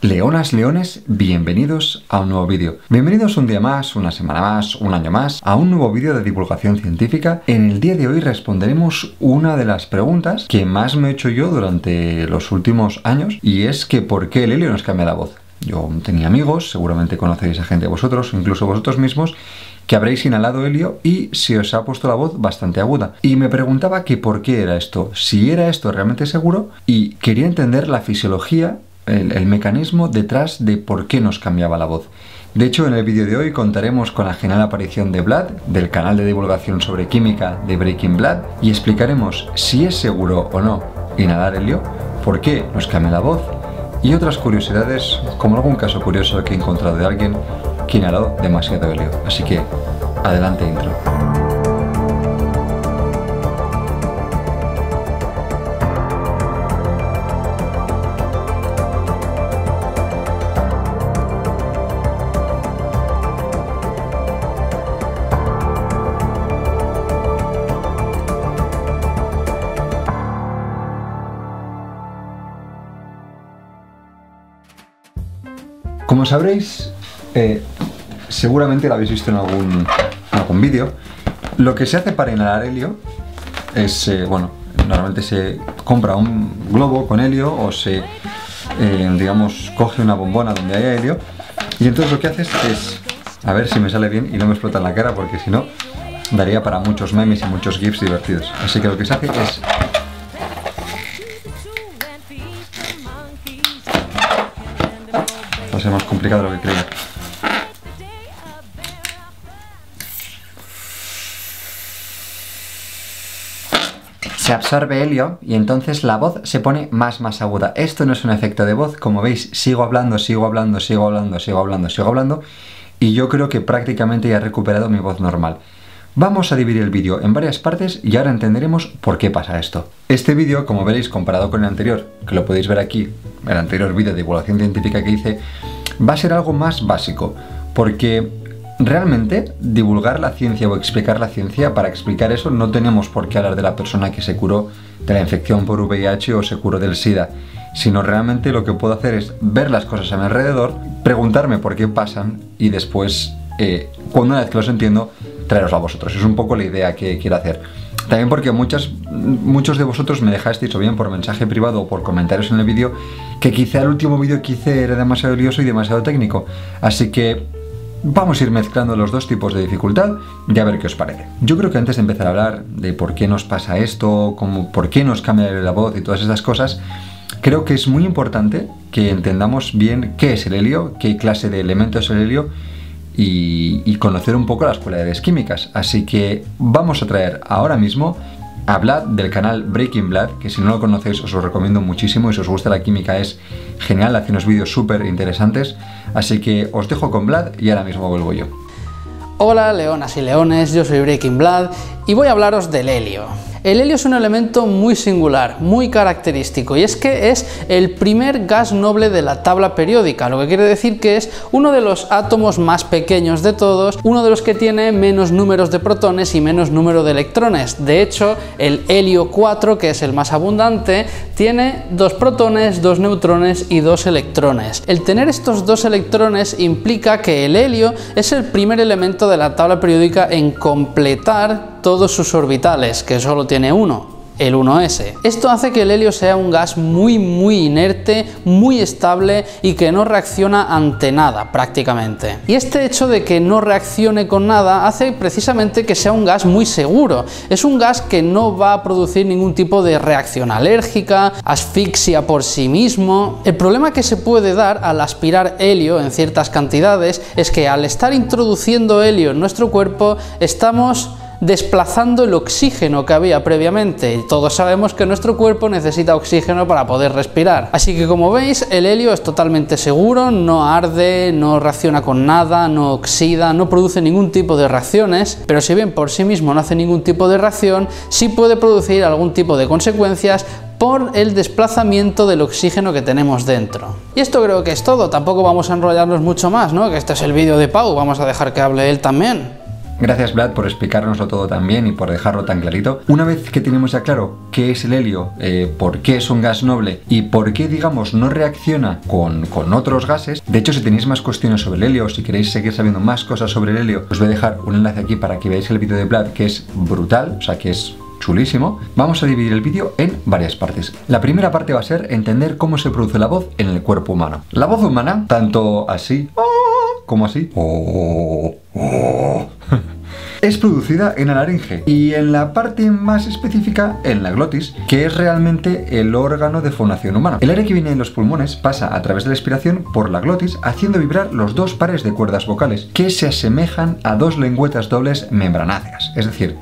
Leonas, leones, bienvenidos a un nuevo vídeo. Bienvenidos un día más, una semana más, un año más, a un nuevo vídeo de divulgación científica. En el día de hoy responderemos una de las preguntas que más me he hecho yo durante los últimos años y es que ¿por qué el helio nos cambia la voz? Yo tenía amigos, seguramente conocéis a gente vosotros, incluso vosotros mismos, que habréis inhalado helio y se os ha puesto la voz bastante aguda. Y me preguntaba que por qué era esto, si era esto realmente seguro y quería entender la fisiología el, mecanismo detrás de por qué nos cambiaba la voz. De hecho, en el vídeo de hoy contaremos con la genial aparición de Vlad, del canal de divulgación sobre química de Breaking Blood, y explicaremos si es seguro o no inhalar helio, por qué nos cambia la voz, y otras curiosidades, como algún caso curioso que he encontrado de alguien que inhaló demasiado helio. Así que, adelante intro. Como sabréis, eh, seguramente lo habéis visto en algún, algún vídeo, lo que se hace para inhalar helio es, eh, bueno, normalmente se compra un globo con helio o se, eh, digamos, coge una bombona donde haya helio y entonces lo que haces es, a ver si me sale bien y no me explota en la cara porque si no daría para muchos memes y muchos gifs divertidos. Así que lo que se hace es más complicado de lo que creía. Se absorbe helio y entonces la voz se pone más más aguda. Esto no es un efecto de voz, como veis, sigo hablando, sigo hablando, sigo hablando, sigo hablando, sigo hablando y yo creo que prácticamente ya he recuperado mi voz normal. Vamos a dividir el vídeo en varias partes y ahora entenderemos por qué pasa esto. Este vídeo, como veréis comparado con el anterior, que lo podéis ver aquí, el anterior vídeo de divulgación científica que hice, va a ser algo más básico, porque realmente divulgar la ciencia o explicar la ciencia, para explicar eso no tenemos por qué hablar de la persona que se curó de la infección por VIH o se curó del SIDA, sino realmente lo que puedo hacer es ver las cosas a mi alrededor, preguntarme por qué pasan y después, eh, cuando una vez que los entiendo, traeroslo a vosotros. Es un poco la idea que quiero hacer. También porque muchas, muchos de vosotros me dejasteis o bien por mensaje privado o por comentarios en el vídeo que quizá el último vídeo que hice era demasiado lioso y demasiado técnico. Así que vamos a ir mezclando los dos tipos de dificultad y a ver qué os parece. Yo creo que antes de empezar a hablar de por qué nos pasa esto, como por qué nos cambia la voz y todas esas cosas, creo que es muy importante que entendamos bien qué es el helio, qué clase de elemento es el helio y, conocer un poco las cualidades químicas. Así que vamos a traer ahora mismo a Vlad del canal Breaking Blood, que si no lo conocéis os lo recomiendo muchísimo y si os gusta la química es genial, hace unos vídeos súper interesantes. Así que os dejo con Vlad y ahora mismo vuelvo yo. Hola leonas y leones, yo soy Breaking Blood y voy a hablaros del helio. El helio es un elemento muy singular, muy característico, y es que es el primer gas noble de la tabla periódica, lo que quiere decir que es uno de los átomos más pequeños de todos, uno de los que tiene menos números de protones y menos número de electrones. De hecho, el helio 4, que es el más abundante, tiene dos protones, dos neutrones y dos electrones. El tener estos dos electrones implica que el helio es el primer elemento de la tabla periódica en completar todos sus orbitales, que solo tiene uno, el 1s. Esto hace que el helio sea un gas muy muy inerte, muy estable y que no reacciona ante nada prácticamente. Y este hecho de que no reaccione con nada hace precisamente que sea un gas muy seguro. Es un gas que no va a producir ningún tipo de reacción alérgica, asfixia por sí mismo. El problema que se puede dar al aspirar helio en ciertas cantidades es que al estar introduciendo helio en nuestro cuerpo estamos desplazando el oxígeno que había previamente. Todos sabemos que nuestro cuerpo necesita oxígeno para poder respirar. Así que como veis, el helio es totalmente seguro, no arde, no reacciona con nada, no oxida, no produce ningún tipo de reacciones, pero si bien por sí mismo no hace ningún tipo de reacción, sí puede producir algún tipo de consecuencias por el desplazamiento del oxígeno que tenemos dentro. Y esto creo que es todo, tampoco vamos a enrollarnos mucho más, ¿no? Que este es el vídeo de Pau, vamos a dejar que hable él también. Gracias Vlad por explicárnoslo todo tan bien y por dejarlo tan clarito. Una vez que tenemos ya claro qué es el helio, eh, por qué es un gas noble y por qué, digamos, no reacciona con, con otros gases, de hecho si tenéis más cuestiones sobre el helio o si queréis seguir sabiendo más cosas sobre el helio, os voy a dejar un enlace aquí para que veáis el vídeo de Vlad que es brutal, o sea que es chulísimo, vamos a dividir el vídeo en varias partes. La primera parte va a ser entender cómo se produce la voz en el cuerpo humano. La voz humana, tanto así como así, es producida en la laringe y en la parte más específica en la glotis, que es realmente el órgano de fonación humana. El aire que viene en los pulmones pasa a través de la expiración por la glotis, haciendo vibrar los dos pares de cuerdas vocales, que se asemejan a dos lengüetas dobles membranáceas, es decir,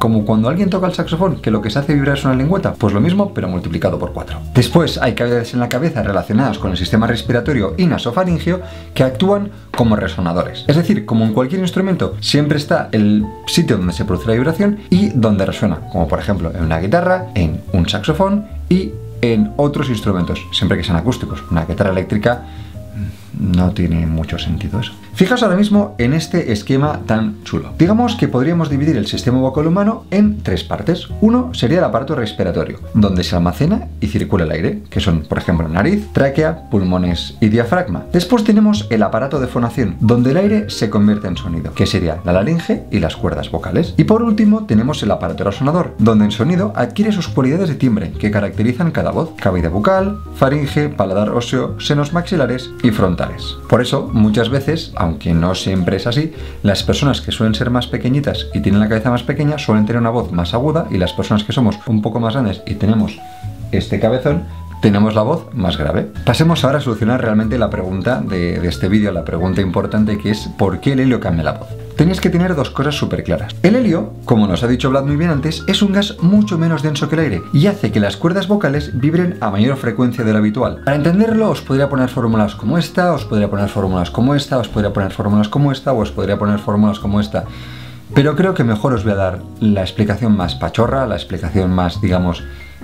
como cuando alguien toca el saxofón, que lo que se hace vibrar es una lengüeta, pues lo mismo, pero multiplicado por 4. Después hay cavidades en la cabeza relacionadas con el sistema respiratorio y nasofaringio que actúan como resonadores. Es decir, como en cualquier instrumento, siempre está el sitio donde se produce la vibración y donde resuena, como por ejemplo en una guitarra, en un saxofón y en otros instrumentos, siempre que sean acústicos. Una guitarra eléctrica no tiene mucho sentido eso. Fijaos ahora mismo en este esquema tan chulo. Digamos que podríamos dividir el sistema vocal humano en tres partes. Uno sería el aparato respiratorio, donde se almacena y circula el aire, que son, por ejemplo, nariz, tráquea, pulmones y diafragma. Después tenemos el aparato de fonación, donde el aire se convierte en sonido, que sería la laringe y las cuerdas vocales. Y por último tenemos el aparato resonador, donde el sonido adquiere sus cualidades de timbre que caracterizan cada voz, cavidad bucal, faringe, paladar óseo, senos maxilares y Por eso, muchas veces, aunque no siempre es así, las personas que suelen ser más pequeñitas y tienen la cabeza más pequeña suelen tener una voz más aguda y las personas que somos un poco más grandes y tenemos este cabezón tenemos la voz más grave. Pasemos ahora a solucionar realmente la pregunta de, este vídeo, la pregunta importante que es ¿por qué el helio cambia la voz? tenéis que tener dos cosas súper claras. El helio, como nos ha dicho Vlad muy bien antes, es un gas mucho menos denso que el aire y hace que las cuerdas vocales vibren a mayor frecuencia de lo habitual. Para entenderlo os podría poner fórmulas como esta, os podría poner fórmulas como esta, os podría poner fórmulas como esta o os podría poner fórmulas como esta. Pero creo que mejor os voy a dar la explicación más pachorra, la explicación más, digamos,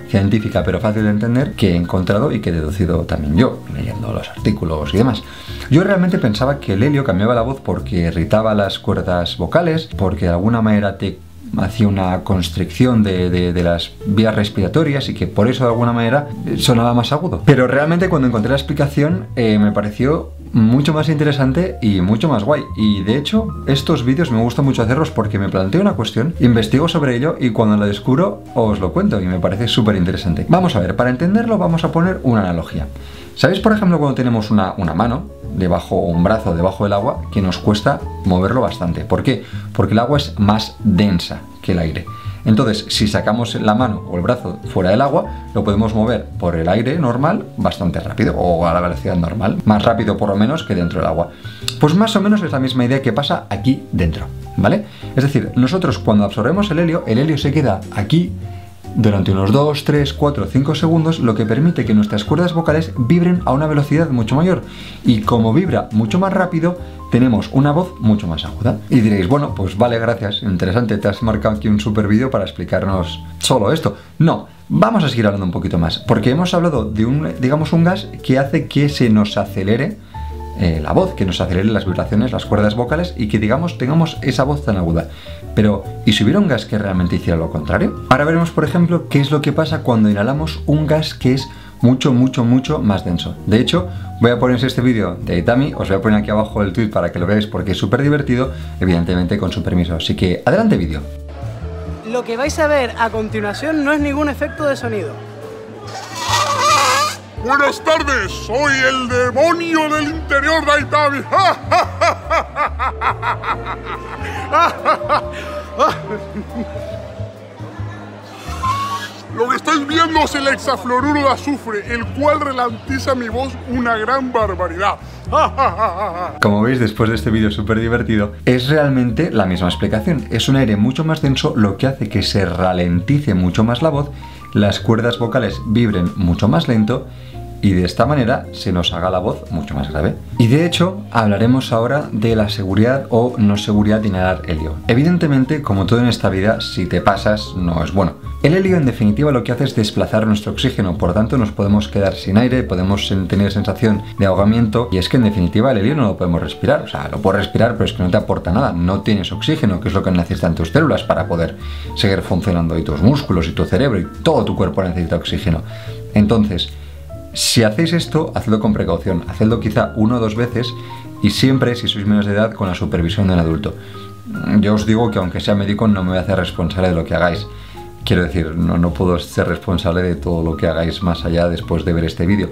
científica pero fácil de entender que he encontrado y que he deducido también yo, leyendo los artículos y demás. Yo realmente pensaba que el helio cambiaba la voz porque irritaba las cuerdas vocales, porque de alguna manera te hacía una constricción de, las vías respiratorias y que por eso de alguna manera sonaba más agudo. Pero realmente cuando encontré la explicación eh, me pareció mucho más interesante y mucho más guay. Y de hecho, estos vídeos me gusta mucho hacerlos porque me planteo una cuestión, investigo sobre ello y cuando la descubro os lo cuento y me parece súper interesante. Vamos a ver, para entenderlo vamos a poner una analogía. ¿Sabéis, por ejemplo, cuando tenemos una, una mano debajo o un brazo debajo del agua que nos cuesta moverlo bastante? ¿Por qué? Porque el agua es más densa que el aire. Entonces, si sacamos la mano o el brazo fuera del agua, lo podemos mover por el aire normal bastante rápido o a la velocidad normal, más rápido por lo menos que dentro del agua. Pues más o menos es la misma idea que pasa aquí dentro, ¿vale? Es decir, nosotros cuando absorbemos el helio, el helio se queda aquí durante unos 2, 3, 4, 5 segundos, lo que permite que nuestras cuerdas vocales vibren a una velocidad mucho mayor. Y como vibra mucho más rápido, tenemos una voz mucho más aguda. Y diréis, bueno, pues vale, gracias, interesante, te has marcado aquí un super vídeo para explicarnos solo esto. No, vamos a seguir hablando un poquito más, porque hemos hablado de un, digamos, un gas que hace que se nos acelere eh, la voz, que nos acelere las vibraciones, las cuerdas vocales y que digamos tengamos esa voz tan aguda. Pero, ¿y si hubiera un gas que realmente hiciera lo contrario? Ahora veremos, por ejemplo, qué es lo que pasa cuando inhalamos un gas que es mucho, mucho, mucho más denso. De hecho, voy a poner este vídeo de Itami, os voy a poner aquí abajo el tweet para que lo veáis porque es súper divertido, evidentemente con su permiso. Así que, adelante vídeo. Lo que vais a ver a continuación no es ningún efecto de sonido. Buenas tardes, soy el demonio del interior de Aitami. Lo que estáis viendo es el hexafluoruro de azufre, el cual ralentiza mi voz una gran barbaridad. Como veis después de este vídeo súper divertido, es realmente la misma explicación. Es un aire mucho más denso lo que hace que se ralentice mucho más la voz, las cuerdas vocales vibren mucho más lento y de esta manera se nos haga la voz mucho más grave. Y de hecho, hablaremos ahora de la seguridad o no seguridad de inhalar helio. Evidentemente, como todo en esta vida, si te pasas, no es bueno. El helio en definitiva lo que hace es desplazar nuestro oxígeno, por lo tanto nos podemos quedar sin aire, podemos tener sensación de ahogamiento y es que en definitiva el helio no lo podemos respirar, o sea, lo puedes respirar pero es que no te aporta nada, no tienes oxígeno, que es lo que necesitan tus células para poder seguir funcionando y tus músculos y tu cerebro y todo tu cuerpo necesita oxígeno. Entonces, si hacéis esto, hacedlo con precaución, hacedlo quizá uno o dos veces y siempre, si sois menos de edad, con la supervisión de un adulto. Yo os digo que aunque sea médico no me voy a hacer responsable de lo que hagáis. Quiero decir, no, no puedo ser responsable de todo lo que hagáis más allá después de ver este vídeo.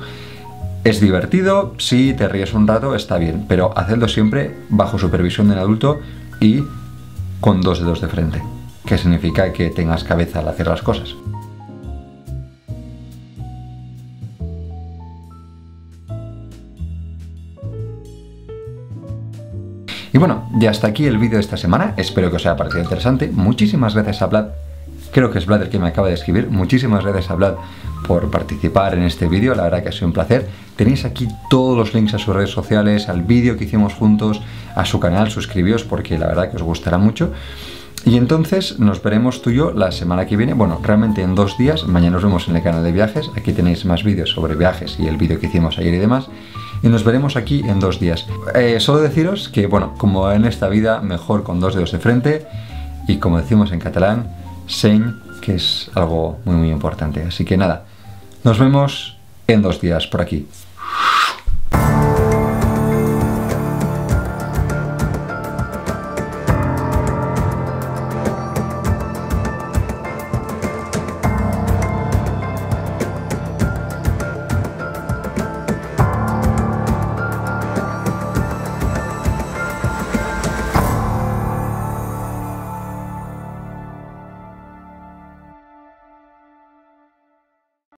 Es divertido, si te ríes un rato, está bien, pero hacedlo siempre bajo supervisión de un adulto y con dos dedos de frente, que significa que tengas cabeza al hacer las cosas. Y bueno, ya hasta aquí el vídeo de esta semana. Espero que os haya parecido interesante. Muchísimas gracias a Vlad. Creo que es Vlad el que me acaba de escribir. Muchísimas gracias a Vlad por participar en este vídeo. La verdad que ha sido un placer. Tenéis aquí todos los links a sus redes sociales, al vídeo que hicimos juntos, a su canal. Suscribíos porque la verdad que os gustará mucho. Y entonces nos veremos tú y yo la semana que viene, bueno, realmente en dos días, mañana nos vemos en el canal de viajes, aquí tenéis más vídeos sobre viajes y el vídeo que hicimos ayer y demás, y nos veremos aquí en dos días. Eh, solo deciros que, bueno, como en esta vida, mejor con dos dedos de frente y como decimos en catalán, seny, que es algo muy muy importante. Así que nada, nos vemos en dos días por aquí.